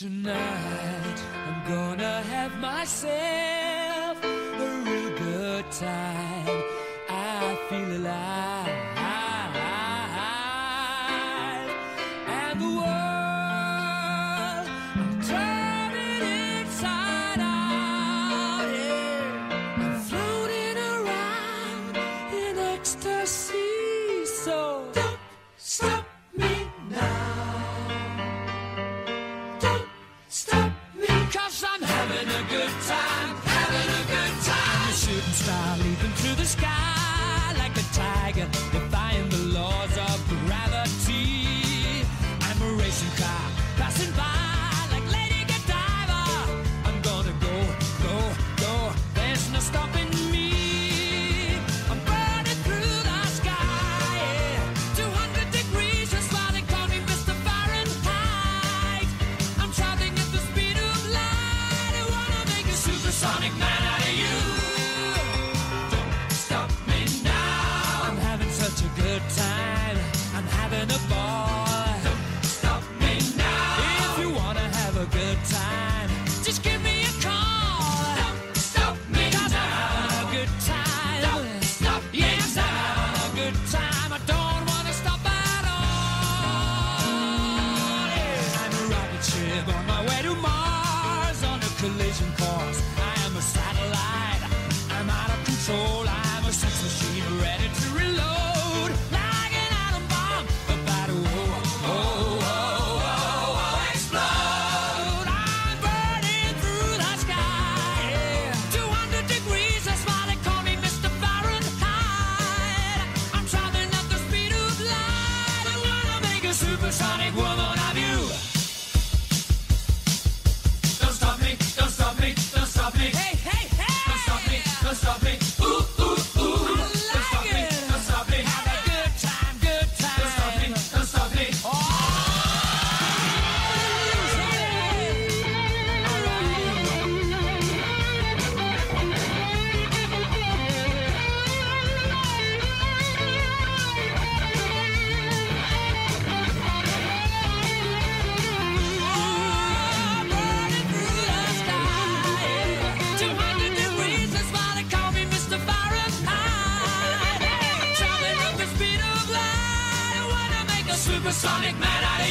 Tonight I'm gonna have myself a real good time. I feel alive. And the world I'm turning inside out. Yeah. I'm floating around in ecstasy. So don't stop cause I'm having a good time, having a good time. I'm a shooting star leaping through the sky like a tiger, defying the laws of gravity. I'm a racing car supersonic man out of you. Don't stop me now. I'm having such a good time. I'm having a ball. Don't stop me now. If you wanna have a good time, just give me a call. Don't stop me now. I'm having a good time. Don't stop me yes, I'm having a good time. I don't wanna stop at all. Yeah. I'm a rocket ship on my way to Mars on a collision course. Supersonic woman supersonic man.